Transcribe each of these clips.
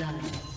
blood.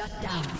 Shut down.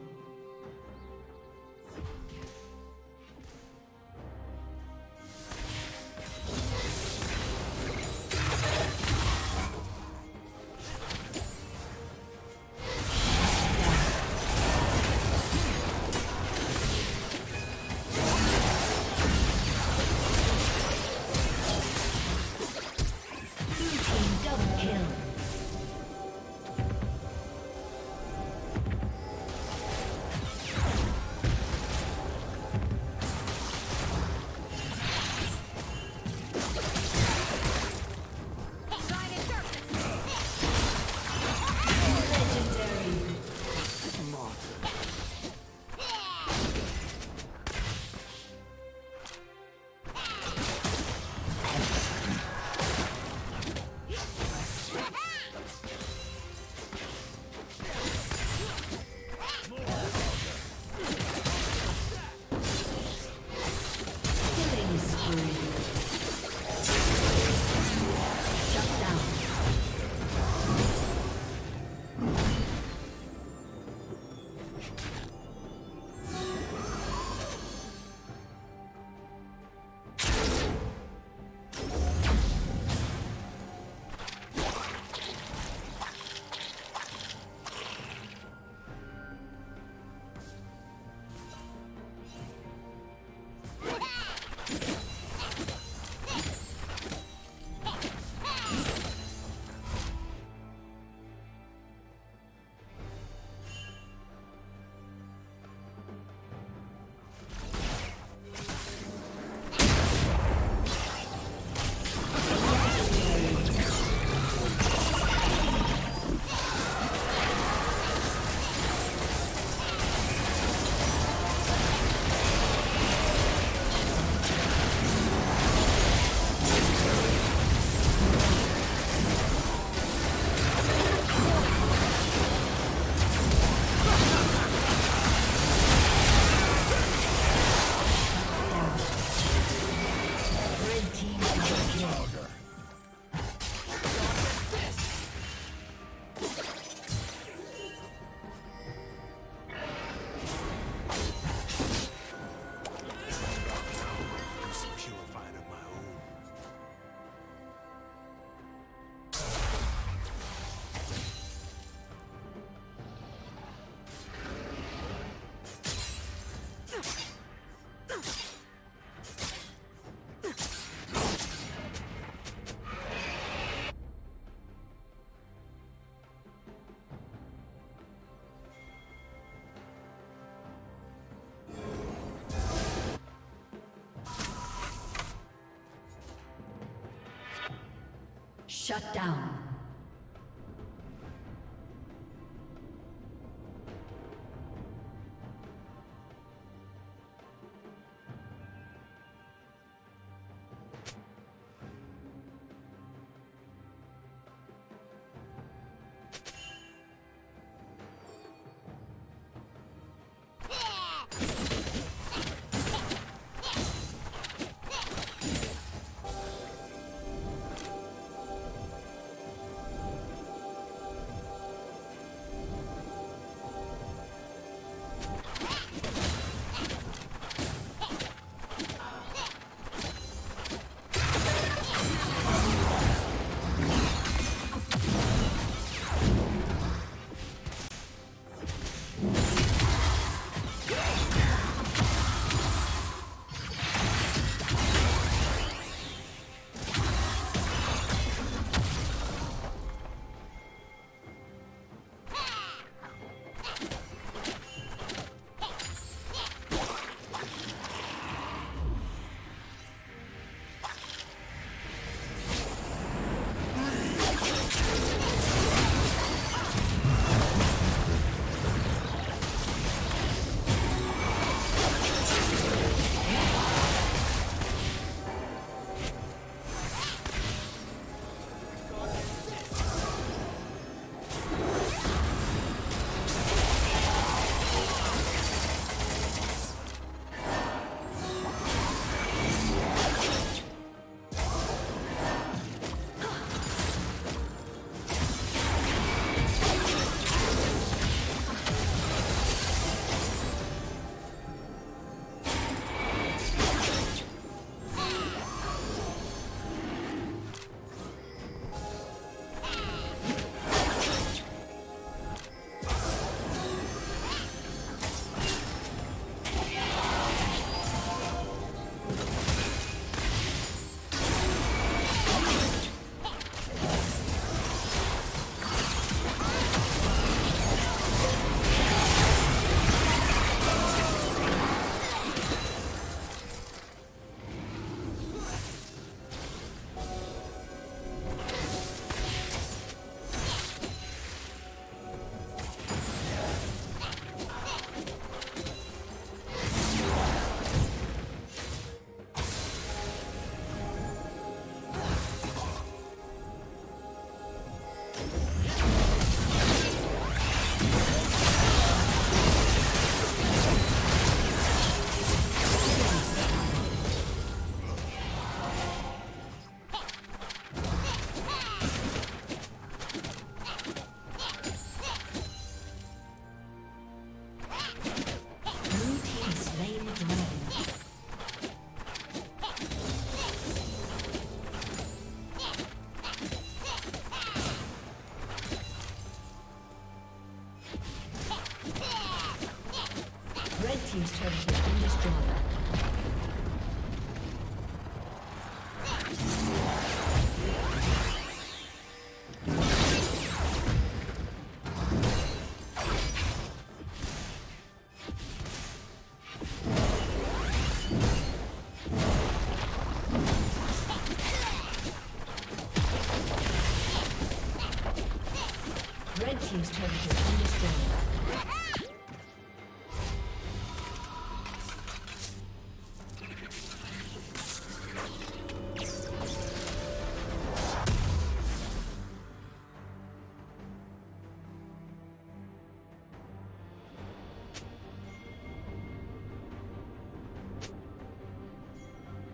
Shut down.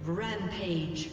Rampage.